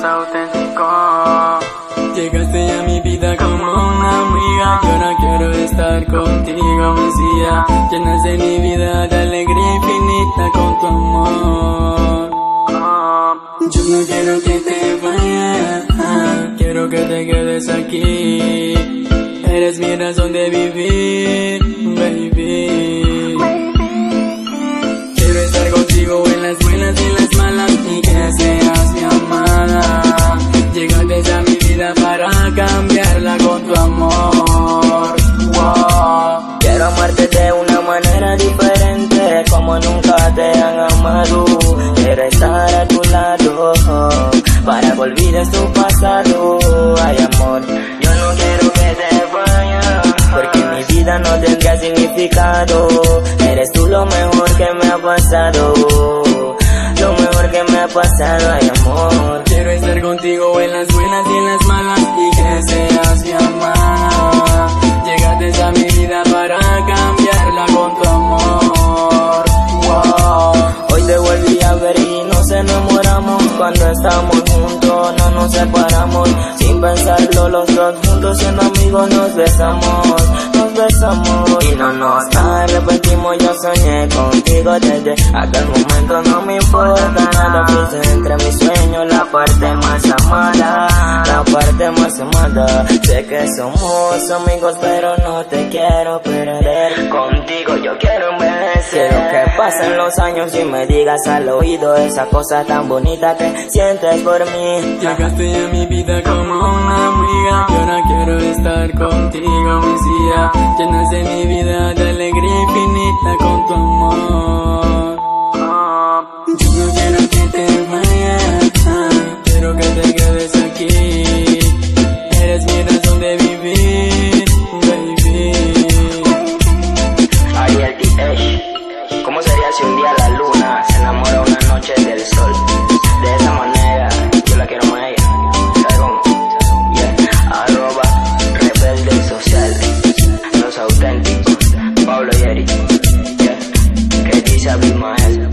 más auténtico. Llegaste a mi vida como una amiga, yo no quiero estar contigo vacía. Llenas de mi vida de alegría infinita con tu amor. Yo no quiero que te vayas, quiero que te quedes aquí. Eres mi razón de vivir, baby. Te han amado. Quiero estar a tu lado, para que olvides tu pasado. Ay, amor, yo no quiero que te vayas, porque mi vida no tendría significado. Eres tú lo mejor que me ha pasado, lo mejor que me ha pasado, ay, amor. Quiero estar contigo en las buenas y en las malas Cuando estamos juntos no nos separamos. Sin pensarlo los dos juntos siendo amigos nos besamos Y no nos arrepentimos. Yo soñé contigo desde aquel momento No me importa nada. Fuiste entre mis sueños la parte más amada La parte más amada. Sé que somos amigos pero no te quiero perder. Contigo yo quiero envejecer. Quiero que pasen los años y me digas al oído esa cosa tan bonita que sientes por mí. Llegaste a mi vida estar contigo mis días llenas de mi vida de alegría infinita con tu amor. Yo no quiero que te vayas quiero que te quedes aquí. Eres mi razón de vivir baby my ass.